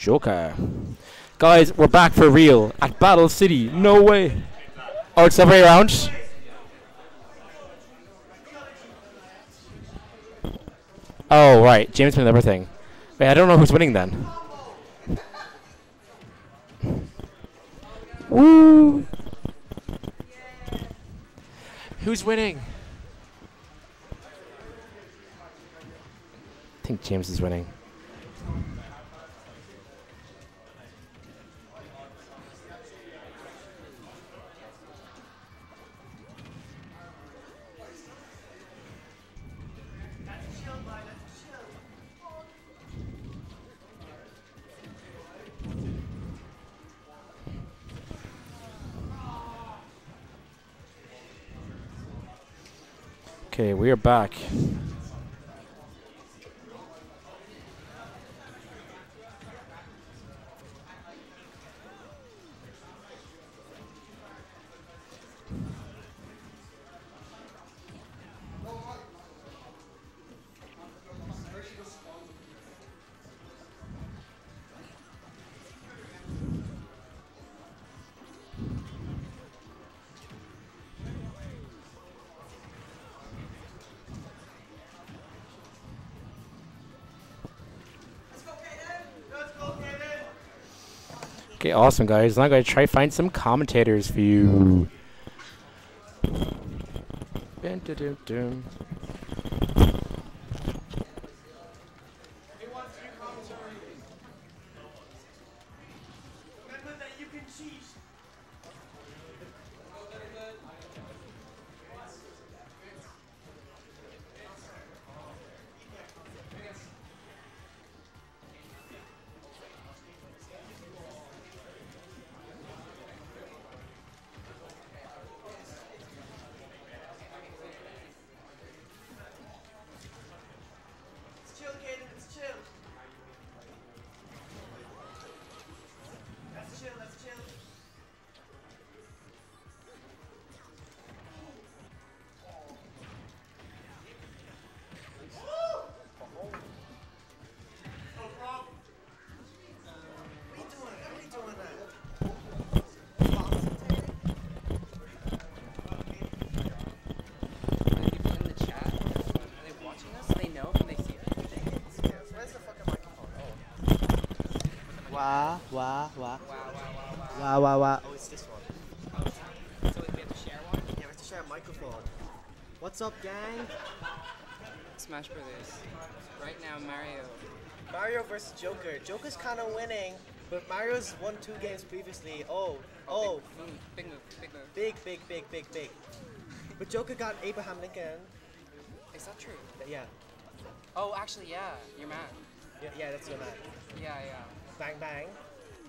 Joker. Guys, we're back for real at Battle City. No way. Oh, it's the way around. Oh, right. James wins everything. Wait, I don't know who's winning then. Woo! Who's winning? I think James is winning. Okay, we are back. Okay, awesome, guys. Now I'm going to try to find some commentators for you. Wah, wah, wah. Wow, wow, wow, wow. Wah, wah, wah. Oh, it's this one. Oh, so we have to share one? Yeah, we have to share a microphone. What's up, gang? Smash Brothers. Right now, Mario. Mario versus Joker. Joker's kind of winning, but Mario's won two games previously. Oh, oh, Big oh. move, big move, big move. big, big, big, big, big. But Joker got Abraham Lincoln. Is that true? Yeah, Oh, actually, yeah. You're mad. yeah, yeah that's your man. Yeah, yeah. Bang, bang.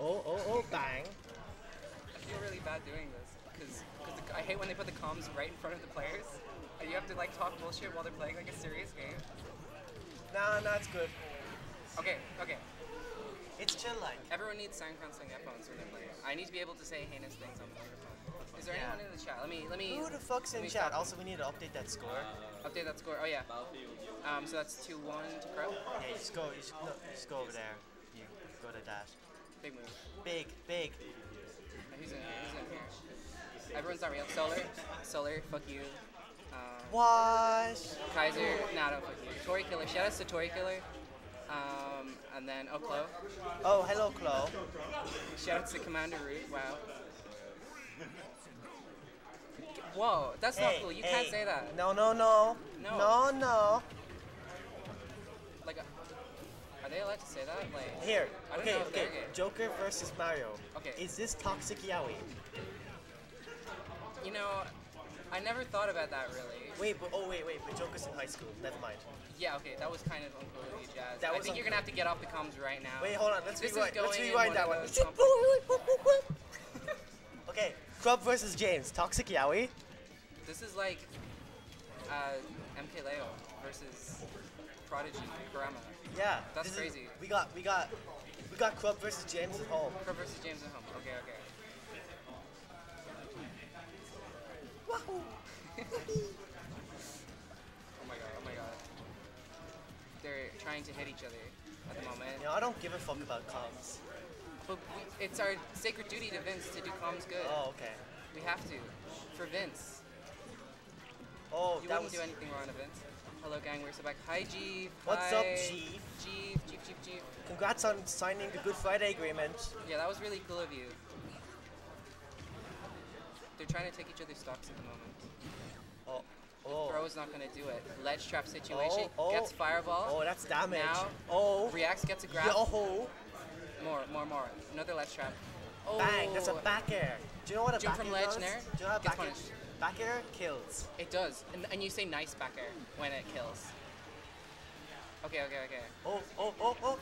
Oh, oh, oh, bang. I feel really bad doing this because I hate when they put the comms right in front of the players and you have to like talk bullshit while they're playing like a serious game. Nah, nah, it's good. Okay, okay. It's chill like. Everyone needs sound canceling headphones when they're playing. I need to be able to say heinous things on the microphone. Is there Yeah. anyone in the chat? Let me let me Who the fuck's in chat? Also, we need to update that score. update that score. Oh yeah. Um, so that's two one to Crow. Yeah, just go, just, no, just go over there. You go to dash. Big move. Big, big. Who's in? Who's in here? Everyone's not real. Solar, Solar, fuck you. Um, Wash. Kaiser, nah, don't fuck you. Tory Killer, shout out to Tory Killer. Um, and then oh Chloe. Oh, hello, Chloe. Shout out to Commander Root. Wow. Whoa, that's not cool. You hey. can't say that. No, no, no. No. No, no. Are they allowed to say that? Like, Here. I don't Okay, know okay. Joker versus Mario. Okay. Is this toxic yaoi? you know, I never thought about that really. Wait, but oh wait, wait. But Joker's in high school. Never mind. Yeah, okay, that was kind of uncool of you, Jazz. That I think you're gonna have to get off the comms right now. Wait, hold on. Let's This rewind. Let's rewind that one. okay. Crub versus James. Toxic yaoi. This is like uh, MK Leo versus Prodigy Kurama. Yeah. That's this is- crazy. we got, we got, we got Crub versus James at home. Pro versus James at home. Okay, okay. Wahoo! Oh my god, oh my god. They're trying to hit each other. at the moment. You know, I don't give a fuck about comms. But we, it's our sacred duty to Vince to do comms good. Oh, okay. We have to. For Vince. Oh, You that wouldn't was. do anything wrong to Vince. Hello, gang. We're so back. Hi, Jeeve. What's Hi. up, Jeeve? Jeeve, Jeeve, Jeeve, Jeeve. Congrats on signing the Good Friday Agreement. Yeah, that was really cool of you. They're trying to take each other's stocks at the moment. Oh, oh. Throw is not going to do it. Ledge trap situation. Oh, oh. Gets fireball. Oh, that's damage. Now, oh, Reacts, gets a grab. yo, More, more, more. Another ledge trap. Oh. bang! That's a oh. back air. Do you know what a Jump back from air ledge does? there, Do you know how gets back air. Back air kills? It does. And, and you say nice back air when it kills. Okay, okay, okay. Oh, oh, oh, oh.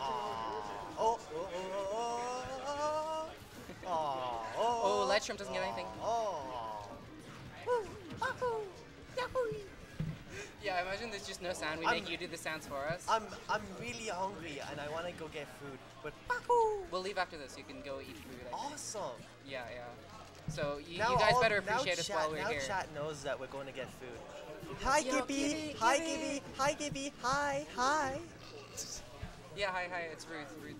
Oh, oh, oh, oh, oh, oh, oh, Oh, shrimp doesn't get anything. Oh. Yeah, I imagine there's just no sound. We I'm- make you do the sounds for us. I'm I'm really hungry and I want to go get food, but We'll leave after this. You can go eat food. I think. awesome. Yeah, yeah. So you, Now you guys all- better appreciate us chat, while we're now here. chat knows that we're going to get food. Hi Yo, Gibby. Gibby, Hi Gibby. Gibby. Hi Gibby. Hi. Hi. Yeah, hi, hi. It's Ruth. Ruth.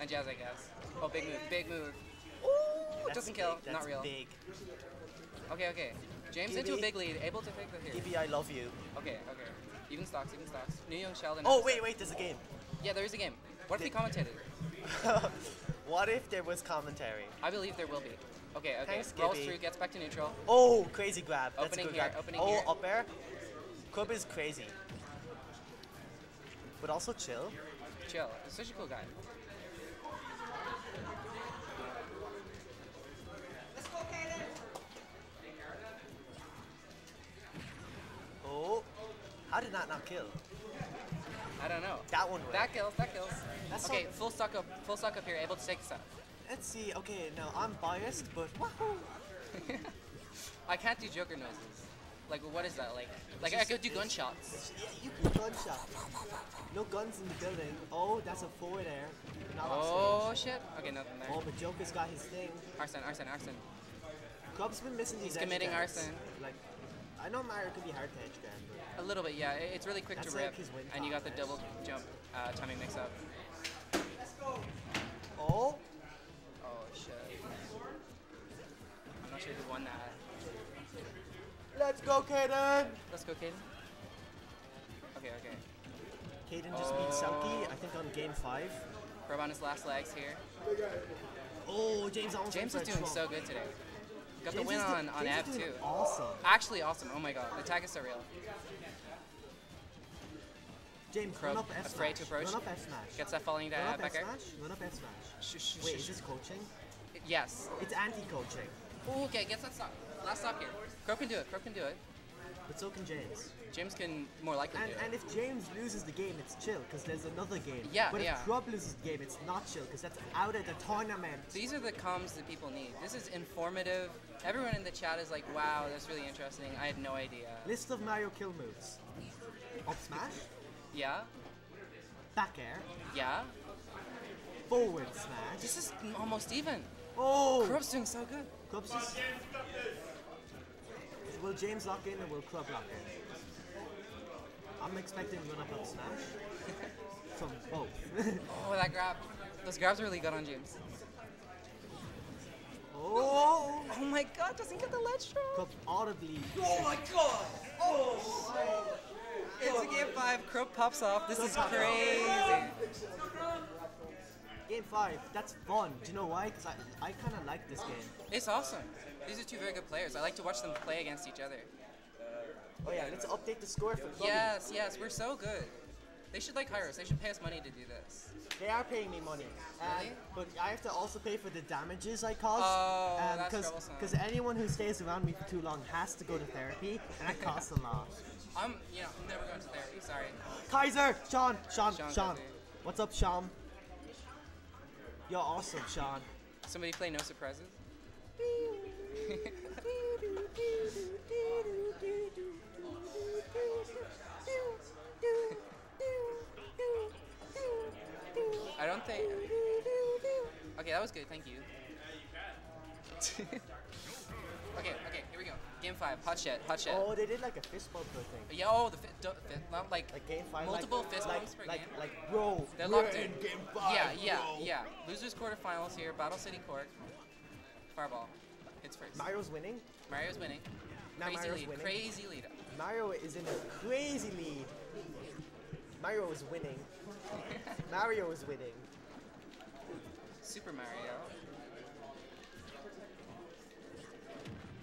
And Jazz, I guess. Oh, big move. Big move. Ooh, That's doesn't kill. big, Not real. Big. Okay, okay. James into a big lead, able to take the hit. Gibby, I love you. Okay, okay. Even stocks, even stocks. New Young Sheldon. Oh wait, wait. There's a game. Yeah, there is a game. What if Did- commentated? what if there was commentary? I believe there will be. Okay, okay. Thanks, Rolls Gibby. through, gets back to neutral. Oh, crazy grab. That's Opening a good here, grab. opening oh, here. up air. Crub is crazy. But also chill. Chill. He's such a cool guy. Oh. How did that not kill? I don't know. That one worked. That kills, that kills. That's okay, full stock up, full stock up here, able to take out. Let's see. Okay, now I'm biased, but wahoo. I can't do Joker noises. Like, what is that? Like, like I could do gunshots. Yeah, you can gunshot. No guns in the building. Oh, that's a forward air. Not Oh shit. Okay, nothing there. Oh, but Joker's got his thing. Arson, arson, arson. Club's been missing these He's committing arson. Like, I know Mario could be hard to edge guard, but A little bit, yeah. It- It's really quick That's to like rip, his and you got the con, double jump uh, timing mix up. oh, Oh shit. I'm not sure who won that. let's go, Kaden. Let's go, Caden. Okay, okay. Kaden just beat Selkie, I think on game five. Probe on his last legs here. Oh, James almost James is doing trump. so good today. Got the win on, on Ev too. Awesome. Actually awesome. Oh my god, the tag is so real. James, Probe, run up F afraid to approach. Run up F smash. Gets that falling Run down up back F air. smash. Run up F smash. Sh- sh- Wait, sh- is this coaching? Yes. It's anti-coaching, okay, gets that stop. Last stop here. Crow can do it. Crow can do it. But so can James. James can more likely And, do and it. if James loses the game, it's chill because there's another game. Yeah, But yeah. if Crub loses the game, it's not chill because that's out of the tournament. These are the comms that people need. This is informative. Everyone in the chat is like, wow, that's really interesting. I had no idea. List of Mario kill moves: up smash, Yeah? back air, Yeah? forward smash. This is almost even. Oh, Crow's doing so good. Crub's just. Will James lock in or will Crub lock in? I'm expecting run up up smash from both. Oh, that grab. Those grabs are really good on James. oh, Oh my god, doesn't get the ledge drop. Crub audibly. Oh my god! Oh! It's a game five. Crow pops off. This is Crow pops off. crazy. Game five. That's fun. Do you know why? Because I, I kind of like this game. It's awesome. These are two very good players. I like to watch them play against each other. Oh yeah, let's update the score for Clubby. Yes, yes, we're so good. They should like hire us. They should pay us money to do this. They are paying me money. And- Really? But I have to also pay for the damages I caused. Oh, um, that's cause, troublesome. 'cause anyone who stays around me for too long has to go to therapy, and that costs a lot. I'm, you know, I'm never going to therapy. Sorry. Kaiser! Sean! Sean! Sean Sean! What's up, Sean? You're awesome, Sean. Somebody play No Surprises. I don't think. Okay, that was good. Thank you. okay, okay. Game five. Hot shit. Hot shit. Oh, they did like a fist bump thing. Yeah, oh, the fi- do, fi- not like, Like game five. Multiple like, fist like, bumps per like, game? Like, bro, They're locked in. game five. yeah, yeah, bro. yeah. Losers quarterfinals here. Battle City Cork. Fireball. Hits first. Mario's winning. Mario's winning. Now crazy Mario's lead. winning. Crazy lead. Mario is in a crazy lead. Mario is winning. Mario is winning. Super Mario.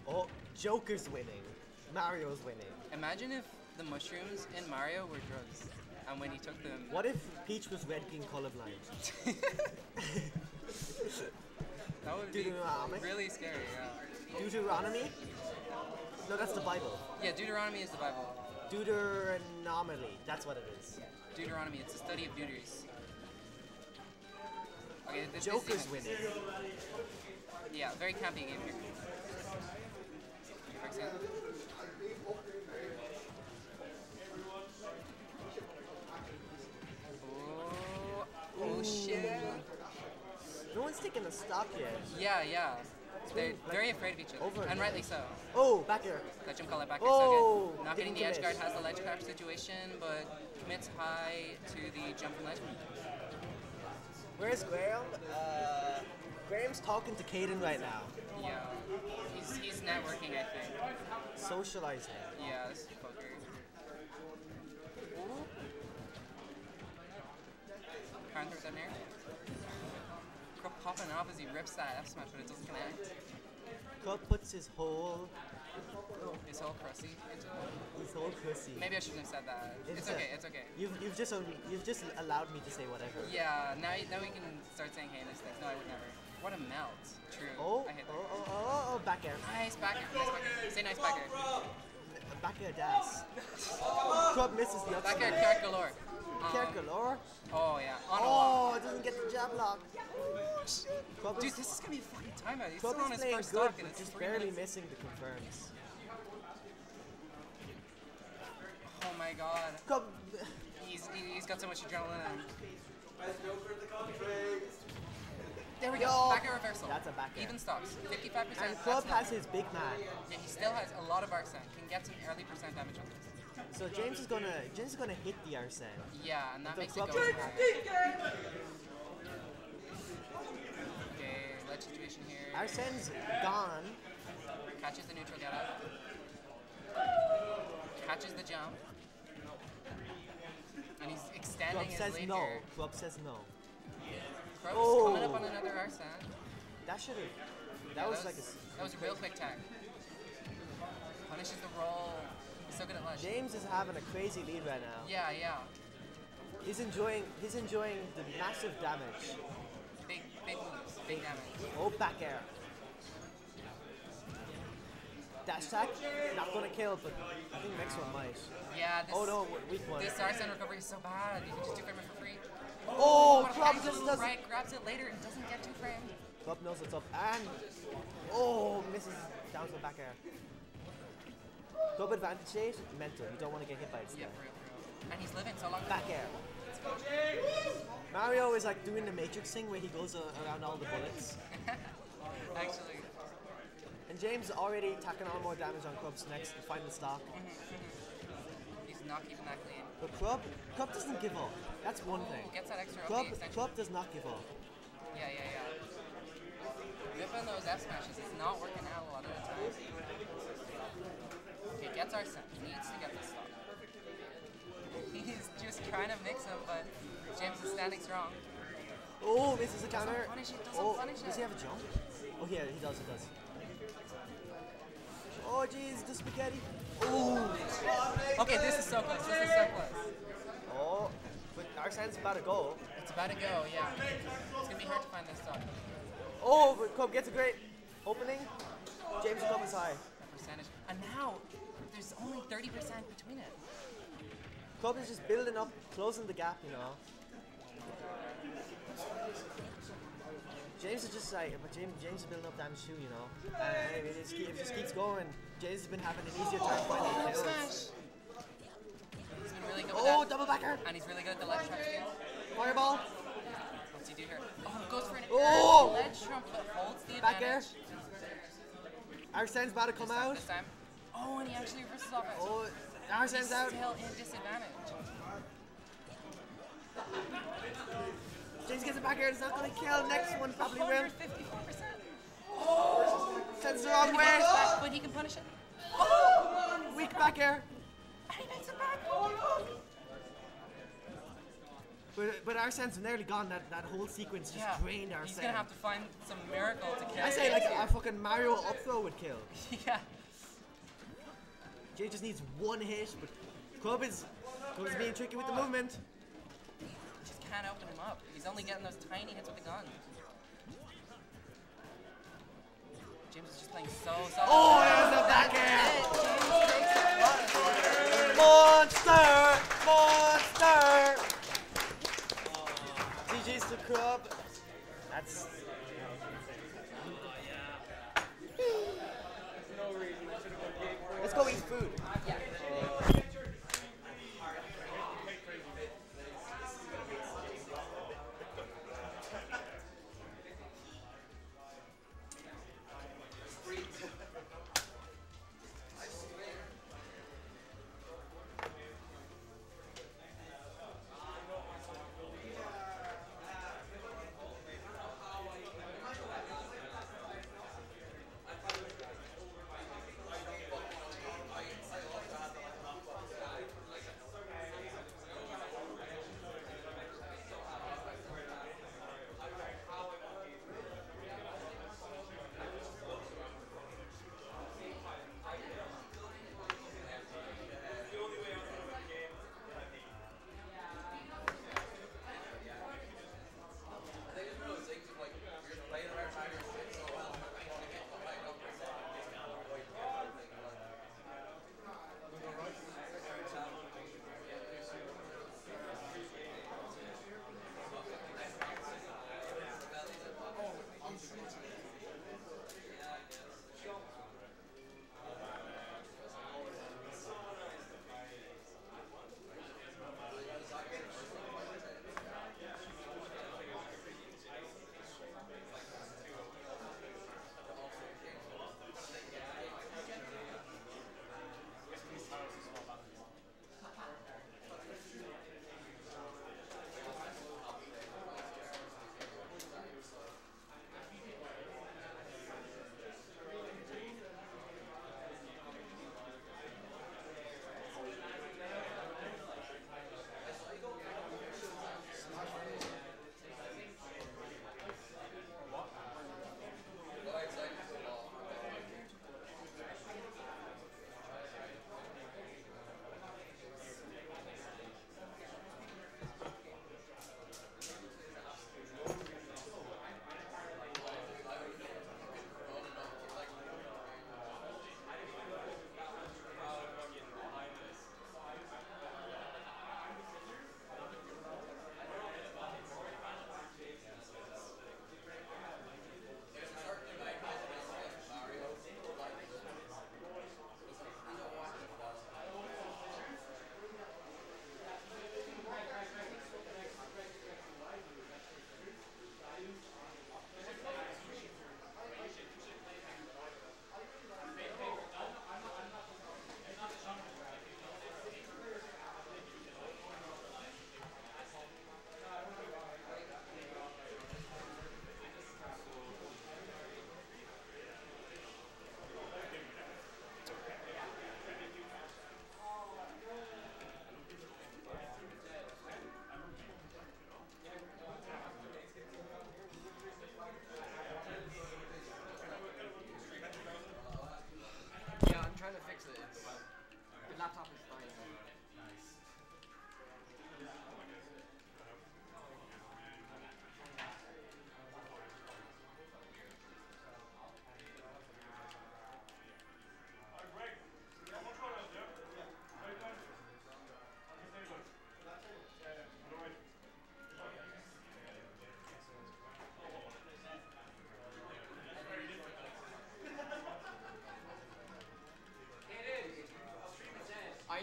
Oh, Joker's winning. Mario's winning. Imagine if the mushrooms in Mario were drugs, and when he took them, What if Peach was red being colorblind? that would be really scary. Yeah. Deuteronomy? No, that's the Bible. yeah, Deuteronomy is the Bible. Deuteronomy. That's what it is. Deuteronomy. It's the study of deuteries. Okay, this Joker's winning. Yeah, very campy game here. Oh, oh shit. No one's taking a stock yet. Yeah, yeah. They're like, very afraid of each other, over and rightly so. Oh, back here. That jump call it back Oh, here so. Not getting the edge guard has the ledge crash situation, but commits high to the jump and ledge. Where's Graham? Uh, Graham's talking to Caden right now. Yeah. He's, he's networking, I think. Socializing. Yeah, this fucker. Counter down here. Crook popping off as he rips that F smash, but it doesn't connect. Club puts his whole His whole crusty into it. his whole pussy. Maybe I shouldn't have said that. It's, a- okay, it's okay. You've, you've just you've just allowed me to say whatever. Yeah, now, now we can start saying heinous things. No, I would never. What a melt. True. Oh, I hate oh, that. oh, oh, oh, back air. Nice backer. Nice backer. Say nice backer. Back air dash. Club misses the up Backer, smash. carrot galore. Care Um, galore. oh, yeah. On. Oh, it doesn't get the jab lock. Club Dude, is, this is gonna be a fucking timeout. He's Club still on his first good, stock and but it's just three barely minutes. missing the confirms. Oh my god. Club, He's, he's got so much adrenaline. There we go. Yo. Back air reversal. That's a back air. Even stocks. 55%. and Club has his big man. Yeah, he still has a lot of Arsene. Can get some early percent damage on this. So James is gonna James is gonna hit the Arsene. Yeah, and that makes it go. Okay, ledge situation here. Arsene's gone. Catches the neutral get up. Catches the jump. And he's extending Club his says no. Club says no. Oh. coming up on another Arsene. That should have. Yeah, That was like a. that was a real quick tag. Punishes the roll. He's so good at ledge. James is having a crazy lead right now. Yeah, yeah. He's enjoying. He's enjoying the massive damage. Big, big moves. Big damage. Oh, back air. Dash attack, not gonna kill, but I think next one might. Yeah, this, Oh no, weak one. this Arsene recovery is so bad. You can just do frame it for free. Oh, What Club just does. right, grabs it later and doesn't get too framed. Club knows what's up, and oh, misses down to the back air. Club advantage shade, mental. You don't want to get hit by it. Yeah, for real, for real. And he's living so long. Back air. Mario is like doing the Matrix thing where he goes uh, around all the bullets. Actually, And James already tacking on more damage on Club's next to find the stock. he's not keeping that clean. But Club, Club doesn't give up. That's one thing. Gets that extra OP. Club does not give up. Yeah, yeah, yeah. Whipping those F smashes is not working out a lot of the time. Okay, gets Arsene. Needs to get this stop. He's just trying to mix him, but James is standing strong. Oh, misses a counter. punish it, oh, punish does he have a jump? Oh, yeah, he does, he does. Oh, jeez, the spaghetti. Oh, Okay, this is so close. This is so close. oh, but Arsene's about to go. It's about to go, yeah. It's gonna be hard to find this stop. Oh, but Club gets a great opening. James Club is high. That percentage. And now, there's only 30% between it. Club is just building up, closing the gap, you know. James is just like, but James, James is building up damage too, you know. And if it, just, if it just keeps going, James has been having an easier time finding kills. He's been really good Oh, double backer! And he's really good at the ledge too. Fireball! What's he do here? Oh, goes for an Oh! ledge trump, but holds the Back air. Arsene's about to come out. this time. Oh, and he actually reverses off it. Oh, Arsene's out. Still in disadvantage. James gets it back here. It's not going to kill. Next one probably will. 154%. Sends the wrong way. Back, but he can punish it. Weak back air. And he makes it back. Oh, but, but Arsene's nearly gone. That, that whole sequence just Yeah. drained our sense. He's Arsene. gonna have to find some miracle to kill. I say like a fucking Mario up throw would kill. yeah. Jay just needs one hit, but Club is, Club is being tricky with the movement. Just can't open him up. He's only getting those tiny hits with the gun. James is just playing so so. Oh, there's the back air. James Monster! Monster! GG's to Club.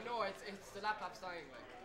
Know it's it's the laptop's dying. Like.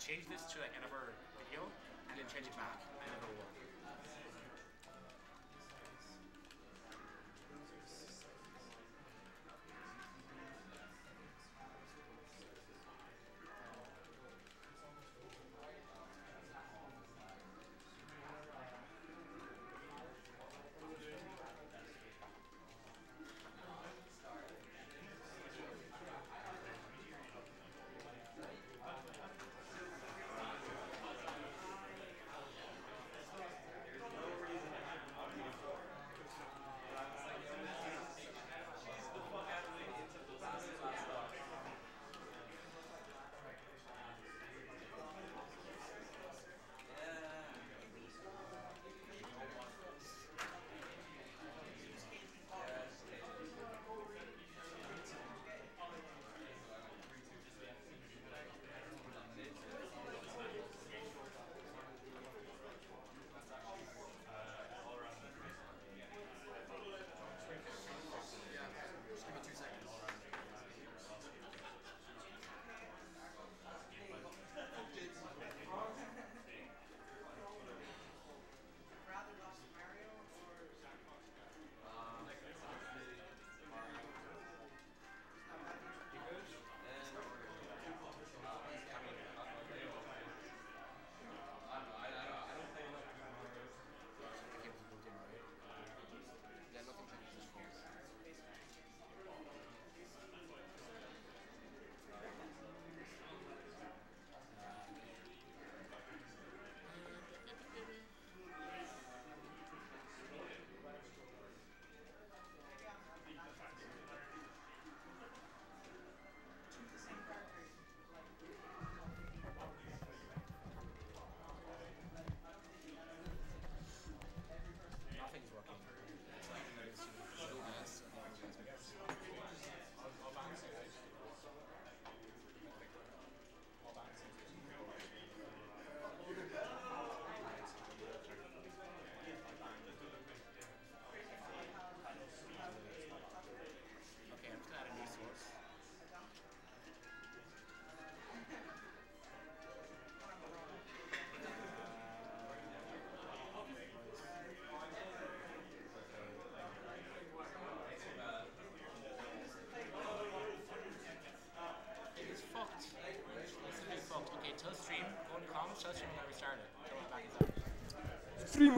change this to like another video and then change it back. and it'll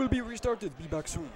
will be restarted. Be back soon.